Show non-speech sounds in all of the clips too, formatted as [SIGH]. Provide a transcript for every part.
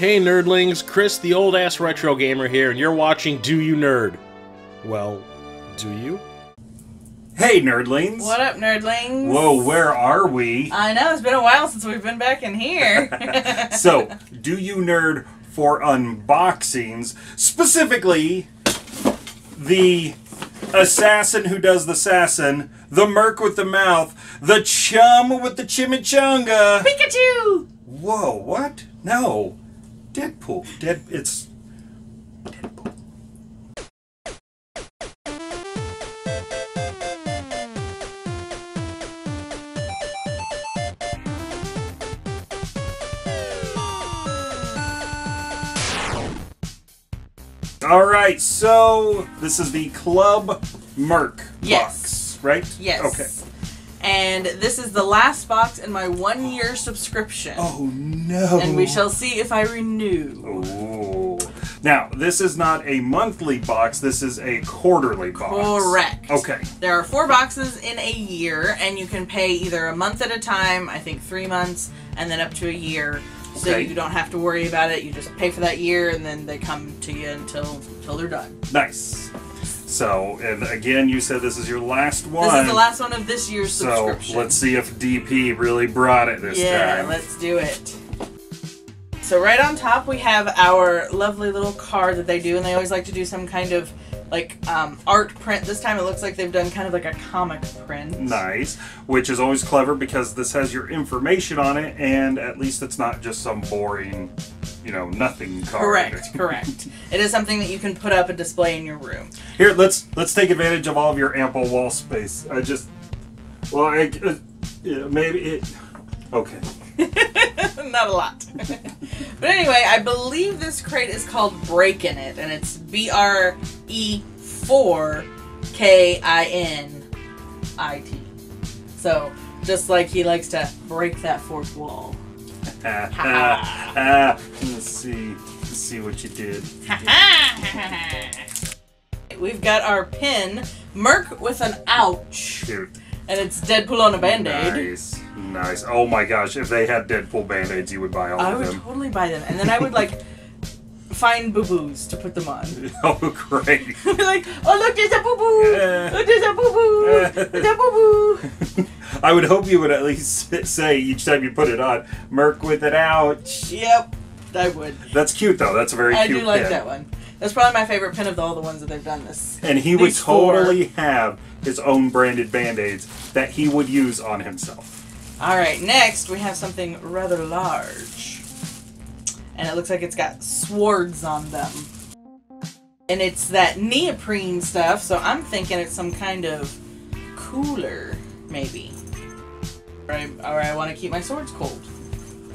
Hey nerdlings, Chris the old ass retro gamer here, and you're watching Do You Nerd? Well, do you? Hey, nerdlings! What up, nerdlings? Whoa, where are we? I know it's been a while since we've been back in here. [LAUGHS] [LAUGHS] so, do you nerd for unboxings? Specifically, the assassin who does the assassin, the merc with the mouth, the chum with the chimichanga. Pikachu! Whoa, what? No. Deadpool. Dead. It's. Deadpool. All right, so this is the Club Merc Yes. box, right? Yes. Okay. And this is the last box in my one year subscription. Oh no. And we shall see if I renew. Ooh. Now, this is not a monthly box, this is a quarterly box. Correct. Okay. There are four boxes in a year, and you can pay either a month at a time, I think three months, and then up to a year. So Okay. you don't have to worry about it. You just pay for that year, and then they come to you until until they're done. Nice. So, and again, you said this is your last one. This is the last one of this year's So, subscription. let's see if DP really brought it this yeah, time. let's do it. So right on top we have our lovely little card that they do, and they always like to do some kind of like um, art print. This time it looks like they've done kind of like a comic print. Nice. Which is always clever because this has your information on it, and at least it's not just some boring, you know, nothing card. Correct, correct. [LAUGHS] it is something that you can put up and display in your room. Here, let's let's take advantage of all of your ample wall space. I just, well, I, uh, yeah, maybe it. Okay. [LAUGHS] Not a lot. [LAUGHS] but anyway, I believe this crate is called Breakin' It, and it's B R E 4 K I N I T. So, just like he likes to break that fourth wall. Ah, ah, ah. Let's see. Let's see what you did. [LAUGHS] We've got our pin, Merc with an ouch, Cute. and it's Deadpool on a band aid. Nice. Nice. Oh my gosh, if they had Deadpool band aids, you would buy all I of them. I would totally buy them, and then I would like [LAUGHS] find boo boos to put them on. [LAUGHS] Oh, great. Like, oh look, there's a boo boo. Eh. Look, there's a boo boo. There's a boo boo. [LAUGHS] I would hope you would at least say each time you put it on, Merc with it out. Yep, I would. That's cute though. That's a very I cute do like pin. that one. That's probably my favorite pin of all the ones that they've done this. And he would These four. totally have his own branded band aids that he would use on himself. All right, next we have something rather large, and it looks like it's got swords on them, and it's that neoprene stuff. So I'm thinking it's some kind of cooler, maybe. Or I, or I want to keep my swords cold.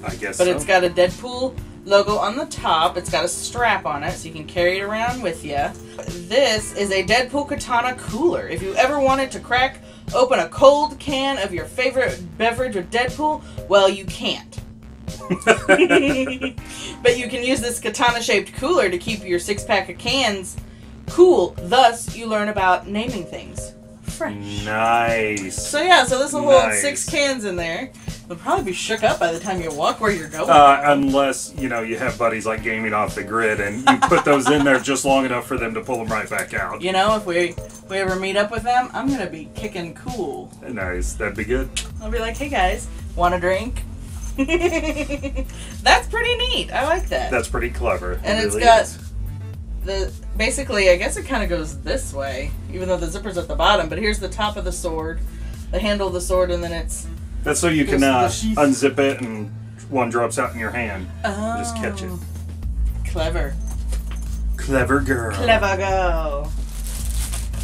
I guess But so. it's got a Deadpool logo on the top. It's got a strap on it, so you can carry it around with you. This is a Deadpool Katana cooler. If you ever wanted to crack open a cold can of your favorite beverage with Deadpool, well, you can't. [LAUGHS] [LAUGHS] but you can use this katana shaped cooler to keep your six pack of cans cool. Thus, you learn about naming things fresh. nice. So, yeah, so this will hold six cans in there. They'll probably be shook up by the time you walk where you're going. Uh, unless you know you have buddies like gaming off the grid, and you put those in there just long enough for them to pull them right back out. You know, if we if we ever meet up with them, I'm gonna be kicking cool. Nice, that'd be good. I'll be like, hey guys, want a drink? [LAUGHS] That's pretty neat. I like that. That's pretty clever. It and it's really got is. The basically, I guess it kind of goes this way, even though the zipper's at the bottom. But here's the top of the sword, the handle of the sword, and then it's That's so you can Goes to the uh, unzip it and one drops out in your hand. oh, Just catch it. Clever, Clever girl. clever go.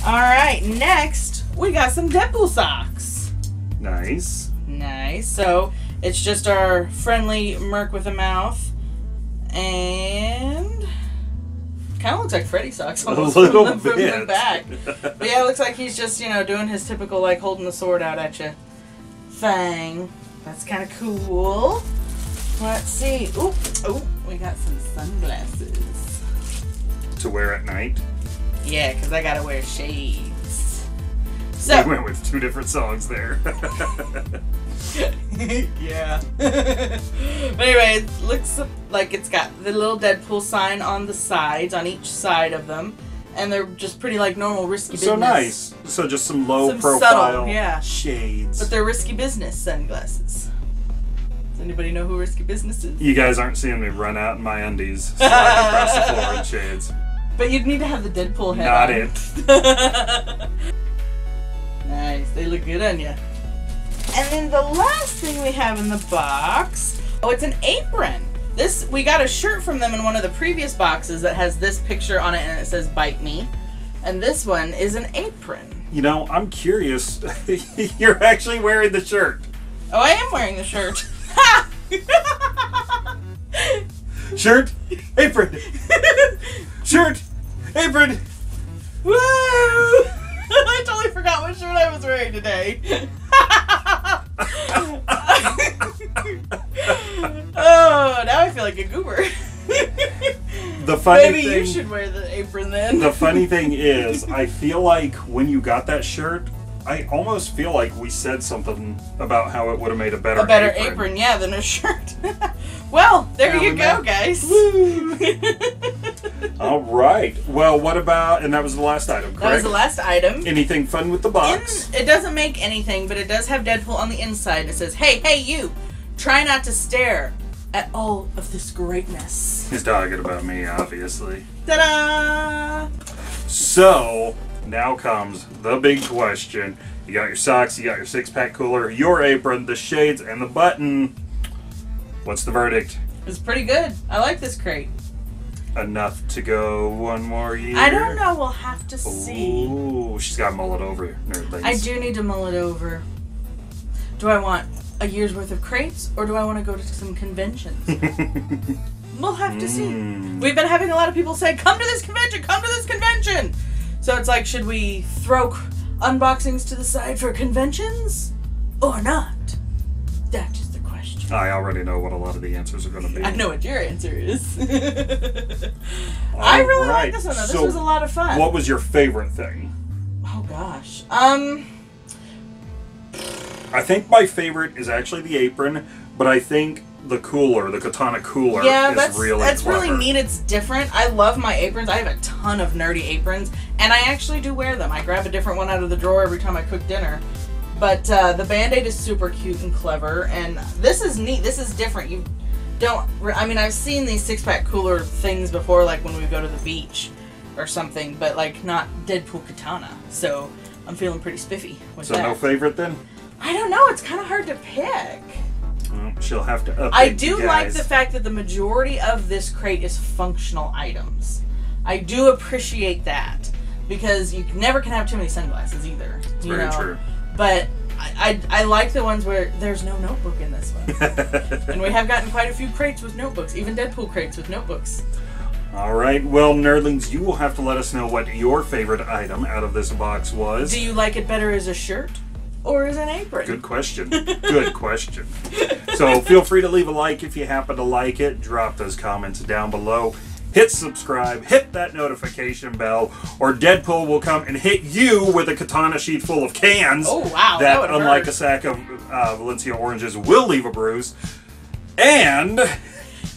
All right, next we got some Deadpool socks. Nice. Nice. So it's just our friendly Merc with a mouth, and kind of looks like Freddy socks [LAUGHS] A little [LAUGHS] from, the, from the back. But yeah, it looks like he's just you know doing his typical like holding the sword out at you thing. That's kind of cool. Let's see. Oop, oop. We got some sunglasses. to wear at night. Yeah, because I gotta wear shades. So, We So went with two different songs there. [LAUGHS] [LAUGHS] yeah. [LAUGHS] but anyway, it looks like it's got the little Deadpool sign on the sides, on each side of them, and they're just pretty like normal risky business. So nice. So just some low Some profile subtle, yeah. shades. But they're risky business sunglasses. Does anybody know who risky business is? you guys aren't seeing me run out in my undies, slide across the floor in shades. [LAUGHS] But you'd need to have the Deadpool head. Not on. nice. They look good on you. And then the last thing we have in the box, oh, it's an apron. This we got a shirt from them in one of the previous boxes that has this picture on it and it says "Bite Me," and this one is an apron. You know, I'm curious. [LAUGHS] You're actually wearing the shirt. Oh, I am wearing the shirt. [LAUGHS] Shirt, apron. [LAUGHS] Shirt, apron. Woo! I totally forgot what shirt I was wearing today. Feel like a goober. [LAUGHS] The funny Maybe thing. you should wear the apron then. The funny [LAUGHS] thing is, I feel like when you got that shirt, I almost feel like we said something about how it would have made a better a better apron. yeah, than a shirt. [LAUGHS] well, there Yeah, you we go, know. guys. All right. Well, what about? And that was the last item, correct? that was the last item. Anything fun with the In, box? it doesn't make anything, but it does have Deadpool on the inside. It says, "Hey, hey, you! Try not to stare at all of this greatness." He's talking about me, obviously. Ta-da! So now comes the big question. You got your socks, you got your six pack cooler, your apron, the shades, and the button. What's the verdict? It's pretty good. I like this crate. Enough to go one more year? I don't know. We'll have to see. Ooh, she's got to mull it over, nerdlings. I do need to mull it over. Do I want a year's worth of crates, or do I want to go to some conventions? [LAUGHS] we'll have to see. Mm. We've been having a lot of people say, "Come to this convention! Come to this convention!" So it's like, should we throw c- unboxings to the side for conventions, or not? That is the question. I already know what a lot of the answers are going to be. I know what your answer is. [LAUGHS] I really Alright, like this one though. This so was a lot of fun. What was your favorite thing? oh gosh. Um. I think my favorite is actually the apron, but I think the cooler, the katana cooler, Yeah, is that's really that's clever. really neat. It's different. I love my aprons. I have a ton of nerdy aprons, and I actually do wear them. I grab a different one out of the drawer every time I cook dinner. But uh, the band-aid is super cute and clever, and this is neat. This is different. You don't. I mean, I've seen these six-pack cooler things before, like when we go to the beach or something, but like not Deadpool katana. So I'm feeling pretty spiffy with So that. no favorite then? I don't know. It's kind of hard to pick. Well, she'll have to update I do like the fact that the majority of this crate is functional items. I do appreciate that because you never can have too many sunglasses either. It's you very know? true. But I, I, I like the ones where there's no notebook in this one. [LAUGHS] and we have gotten quite a few crates with notebooks, even Deadpool crates with notebooks. All right. Well, nerdlings, you will have to let us know what your favorite item out of this box was. Do you like it better as a shirt or is an apron? Good question. Good question. So feel free to leave a like if you happen to like it. Drop those comments down below. Hit subscribe, hit that notification bell, or Deadpool will come and hit you with a katana sheet full of cans. Oh, wow, that That, would unlike hurt. a sack of uh, Valencia oranges, will leave a bruise. And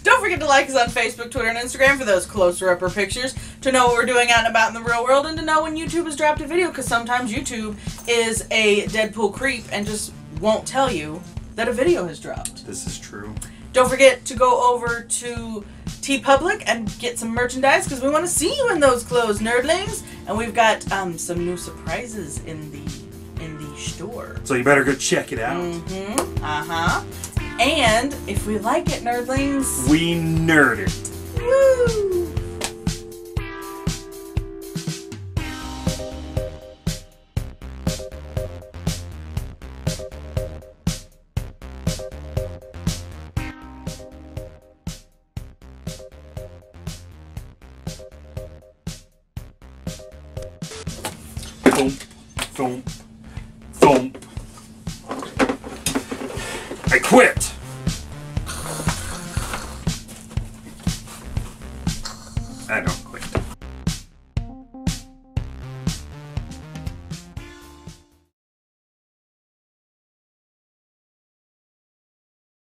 Don't forget to like us on Facebook, Twitter, and Instagram for those closer upper pictures to know what we're doing out and about in the real world and to know when YouTube has dropped a video because sometimes YouTube is a Deadpool creep and just won't tell you that a video has dropped. this is true. Don't forget to go over to TeePublic and get some merchandise because we want to see you in those clothes, nerdlings. And we've got um, some new surprises in the in the store. So you better go check it out. Mm-hmm. Uh huh. And if we like it, nerdlings. We nerd it. Woo! Quit.